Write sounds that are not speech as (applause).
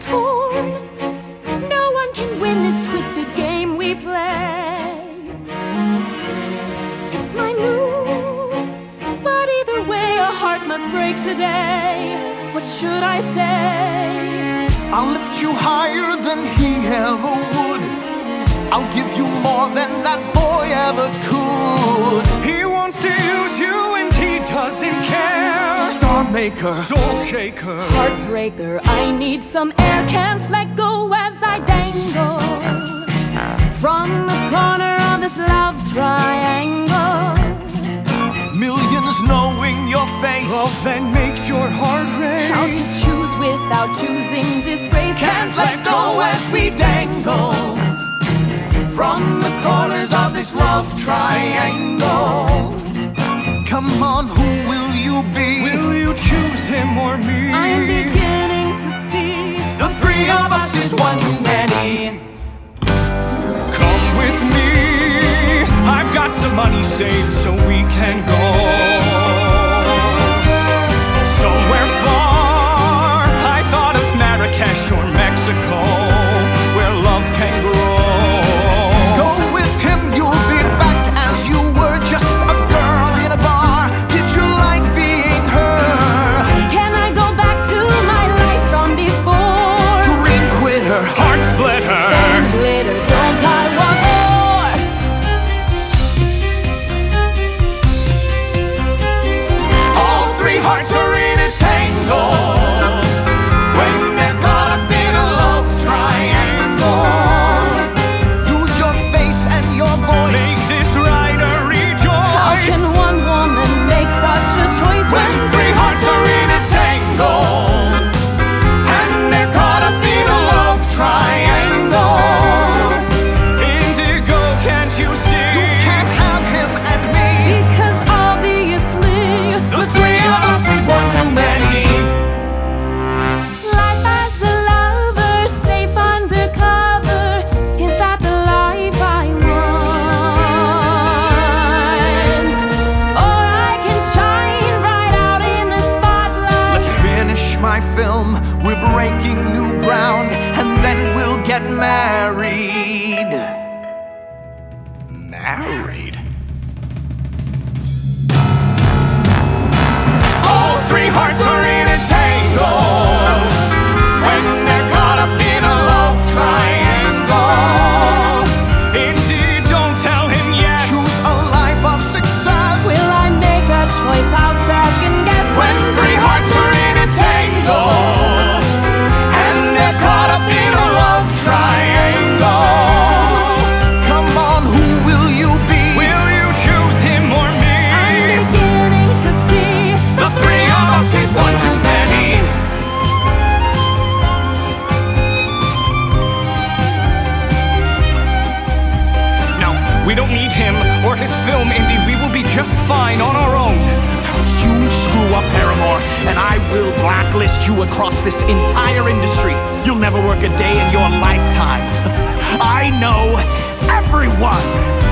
torn. No one can win this twisted game we play. It's my move, but either way, a heart must break today. What should I say? I'll lift you higher than he ever would. I'll give you more than that boy ever could. He wants to use you and he doesn't care. Star maker, Soul shaker. Heartbreaker, I need some air. Can't let go as I dangle from the corner of this love triangle. millions knowing your face. Love that makes your heart race. How to choose without choosing disgrace. Can't let go as we dangle from the corners of this love triangle. Come on, who will you be? Will you choose him or me? I'm beginning to see The three of us is one too many. Come with me. I've got some money saved so we can go breaking new ground, and then we'll get married. Married. Him or his film, Indy. We will be just fine on our own. You screw up Paramour, and I will blacklist you across this entire industry. You'll never work a day in your lifetime. (laughs) I know everyone.